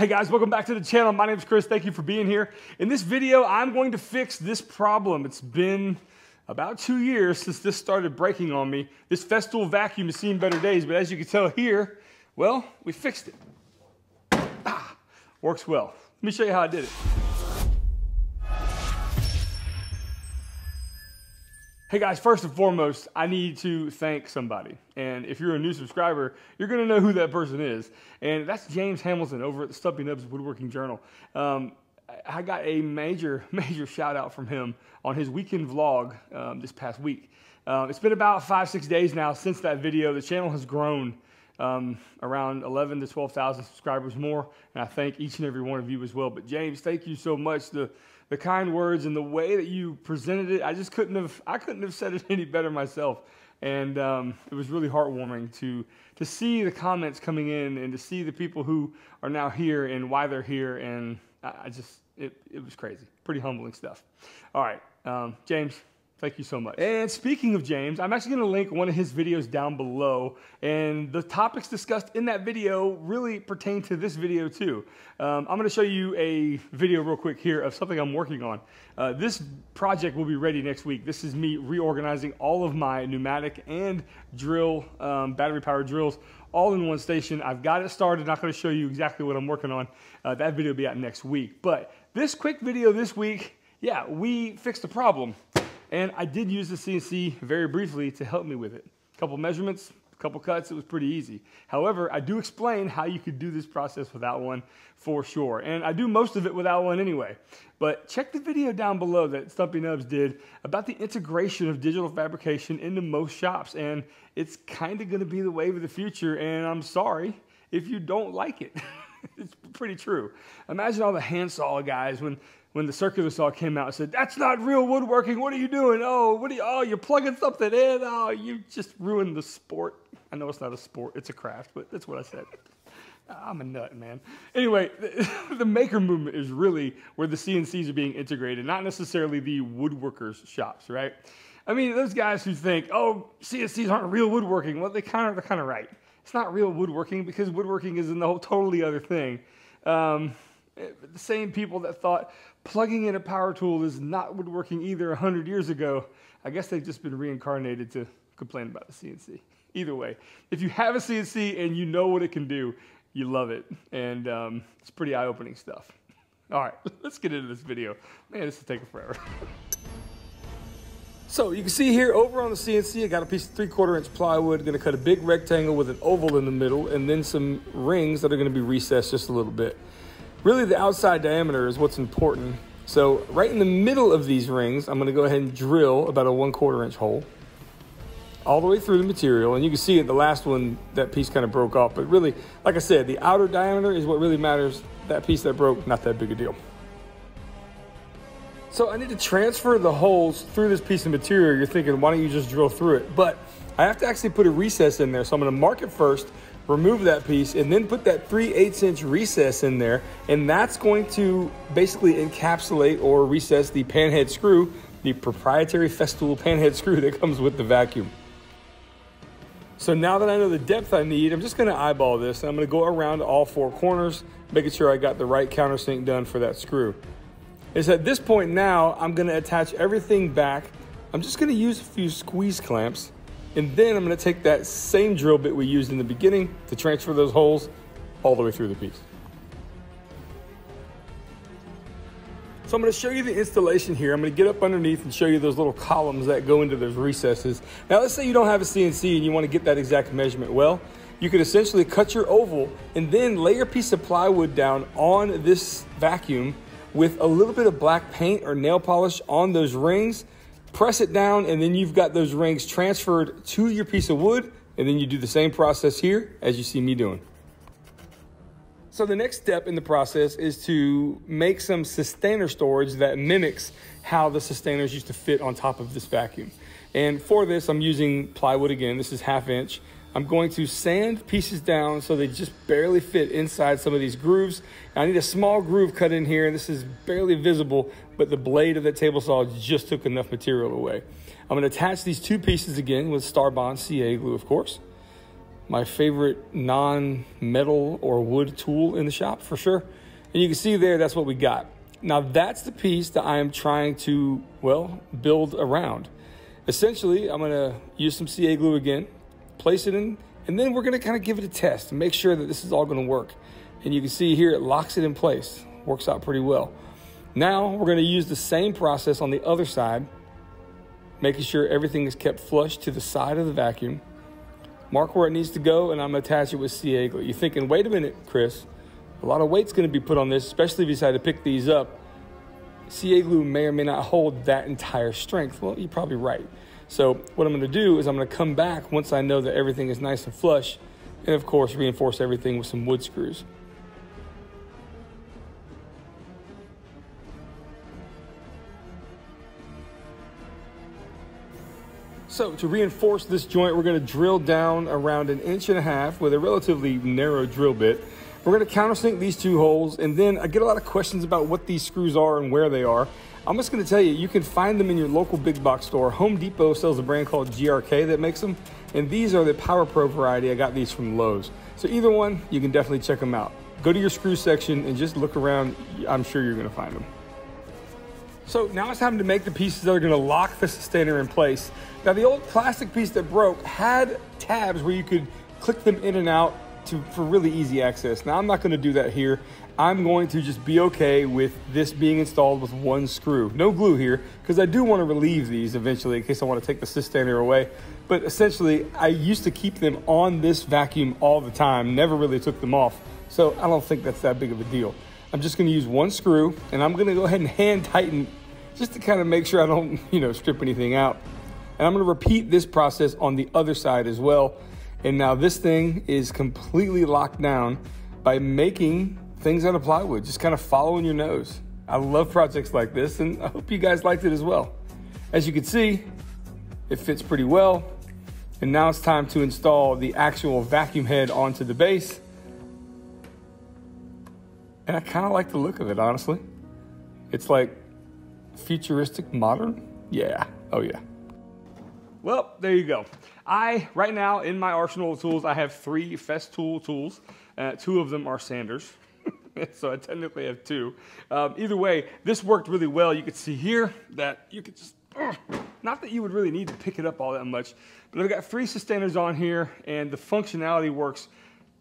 Hey guys, welcome back to the channel. My name is Chris. Thank you for being here. In this video, I'm going to fix this problem. It's been about two years since this started breaking on me. This Festool vacuum has seen better days, but as you can tell here, well, we fixed it. Ah, works well. Let me show you how I did it. Hey guys, first and foremost, I need to thank somebody. And if you're a new subscriber, you're gonna know who that person is. And that's James Hamilton over at the Stumpy Nubs Woodworking Journal. Um, I got a major, major shout out from him on his weekend vlog um, this past week. Uh, it's been about five, six days now since that video. The channel has grown um, around 11 to 12,000 subscribers more. And I thank each and every one of you as well. But James, thank you so much. The, the kind words and the way that you presented it, I just couldn't have, I couldn't have said it any better myself. And um, it was really heartwarming to, to see the comments coming in and to see the people who are now here and why they're here. And I, I just, it, it was crazy. Pretty humbling stuff. All right, um, James, Thank you so much. And speaking of James, I'm actually going to link one of his videos down below. And the topics discussed in that video really pertain to this video too. Um, I'm going to show you a video real quick here of something I'm working on. Uh, this project will be ready next week. This is me reorganizing all of my pneumatic and drill, um, battery powered drills all in one station. I've got it started. Not going to show you exactly what I'm working on. Uh, that video will be out next week. But this quick video this week, yeah, we fixed a problem. And I did use the CNC very briefly to help me with it. A couple measurements, a couple cuts, it was pretty easy. However, I do explain how you could do this process without one for sure. And I do most of it without one anyway. But check the video down below that Stumpy Nubs did about the integration of digital fabrication into most shops. And it's kind of gonna be the wave of the future. And I'm sorry if you don't like it. it's pretty true. Imagine all the handsaw guys when when the circular saw came out and said, That's not real woodworking. What are you doing? Oh, what are you oh, you're plugging something in. Oh, you just ruined the sport. I know it's not a sport, it's a craft, but that's what I said. I'm a nut, man. Anyway, the maker movement is really where the CNCs are being integrated, not necessarily the woodworkers' shops, right? I mean, those guys who think, oh, CNCs aren't real woodworking, well, they kind of, they're kind of right. It's not real woodworking because woodworking is a totally other thing. Um, the same people that thought plugging in a power tool is not woodworking either 100 years ago, I guess they've just been reincarnated to complain about the CNC. Either way, if you have a CNC and you know what it can do, you love it. And um, it's pretty eye opening stuff. All right, let's get into this video. Man, this is taking forever. So you can see here over on the CNC, I got a piece of three quarter inch plywood, gonna cut a big rectangle with an oval in the middle and then some rings that are gonna be recessed just a little bit. Really the outside diameter is what's important. So right in the middle of these rings, I'm gonna go ahead and drill about a one quarter inch hole all the way through the material. And you can see it, the last one, that piece kind of broke off. But really, like I said, the outer diameter is what really matters. That piece that broke, not that big a deal. So I need to transfer the holes through this piece of material. You're thinking, why don't you just drill through it? But I have to actually put a recess in there. So I'm gonna mark it first, remove that piece, and then put that 3 8 inch recess in there. And that's going to basically encapsulate or recess the panhead screw, the proprietary Festool panhead screw that comes with the vacuum. So now that I know the depth I need, I'm just gonna eyeball this. And I'm gonna go around all four corners, making sure I got the right countersink done for that screw. Is at this point now, I'm gonna attach everything back. I'm just gonna use a few squeeze clamps and then I'm gonna take that same drill bit we used in the beginning to transfer those holes all the way through the piece. So I'm gonna show you the installation here. I'm gonna get up underneath and show you those little columns that go into those recesses. Now let's say you don't have a CNC and you wanna get that exact measurement. Well, you could essentially cut your oval and then lay your piece of plywood down on this vacuum with a little bit of black paint or nail polish on those rings press it down, and then you've got those rings transferred to your piece of wood, and then you do the same process here as you see me doing. So the next step in the process is to make some Systainer storage that mimics how the Systainers used to fit on top of this vacuum. And for this, I'm using plywood again. This is half inch. I'm going to sand pieces down so they just barely fit inside some of these grooves. I need a small groove cut in here. And this is barely visible, but the blade of that table saw just took enough material away. I'm gonna attach these two pieces again with Starbond CA glue, of course. my favorite non-metal or wood tool in the shop for sure. And you can see there, that's what we got. Now that's the piece that I am trying to, well, build around. Essentially, I'm gonna use some CA glue again, place it in, and then we're gonna kind of give it a test and make sure that this is all gonna work. And you can see here, it locks it in place. Works out pretty well. Now we're gonna use the same process on the other side, making sure everything is kept flush to the side of the vacuum. Mark where it needs to go, and I'm gonna attach it with CA glue. You're thinking, wait a minute, Chris, a lot of weight's gonna be put on this, especially if you decide to pick these up. CA glue may or may not hold that entire strength. Well, you're probably right. So what I'm gonna do is I'm gonna come back once I know that everything is nice and flush, and of course reinforce everything with some wood screws. So to reinforce this joint, we're gonna drill down around an inch and a half with a relatively narrow drill bit. We're gonna countersink these two holes, and then I get a lot of questions about what these screws are and where they are. I'm just gonna tell you, you can find them in your local big box store. Home Depot sells a brand called GRK that makes them, and these are the Power Pro variety. I got these from Lowe's. So either one, you can definitely check them out. Go to your screw section and just look around. I'm sure you're gonna find them. So now it's time to make the pieces that are gonna lock the Systainer in place. Now the old plastic piece that broke had tabs where you could click them in and out to, for really easy access. Now I'm not gonna do that here. I'm going to just be okay with this being installed with one screw. No glue here, because I do wanna relieve these eventually in case I wanna take the Systainer away. But essentially, I used to keep them on this vacuum all the time, never really took them off. So I don't think that's that big of a deal. I'm just gonna use one screw and I'm gonna go ahead and hand tighten just to kind of make sure I don't, you know, strip anything out. And I'm gonna repeat this process on the other side as well. And now this thing is completely locked down by making things out of plywood, just kind of following your nose. I love projects like this and I hope you guys liked it as well. As you can see, it fits pretty well. And now it's time to install the actual vacuum head onto the base. And I kind of like the look of it, honestly. It's like futuristic modern? Yeah. Oh, yeah. Well, there you go. I, right now, in my arsenal of tools, I have three Festool tools. Uh, two of them are sanders. so I technically have two. Um, either way, this worked really well. You could see here that you could just, uh, not that you would really need to pick it up all that much, but I've got three Systainers on here and the functionality works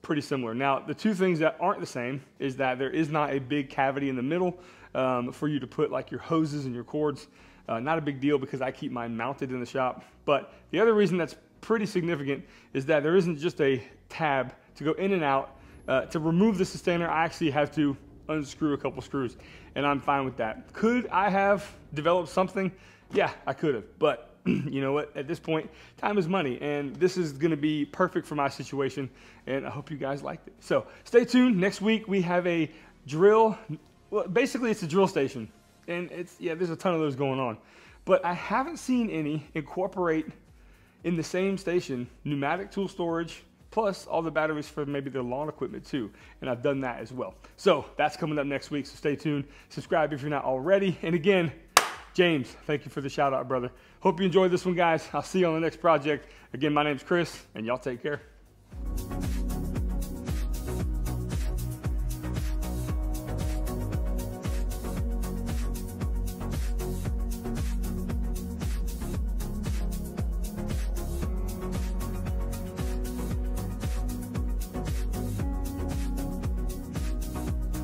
pretty similar. Now, the two things that aren't the same is that there is not a big cavity in the middle um, for you to put like your hoses and your cords. Uh, not a big deal because I keep mine mounted in the shop. But the other reason that's pretty significant is that there isn't just a tab to go in and out. Uh, to remove the Systainer, I actually have to unscrew a couple screws, and I'm fine with that. Could I have developed something? Yeah, I could have, but you know what? At this point, time is money, and this is going to be perfect for my situation, and I hope you guys liked it. So stay tuned. Next week, we have a drill. Well, basically, it's a drill station, and it's yeah, there's a ton of those going on, but I haven't seen any incorporate in the same station pneumatic tool storage plus all the batteries for maybe their lawn equipment too. And I've done that as well. So that's coming up next week. So stay tuned. Subscribe if you're not already. And again, James, thank you for the shout out, brother. Hope you enjoyed this one, guys. I'll see you on the next project. Again, my name's Chris, and y'all take care.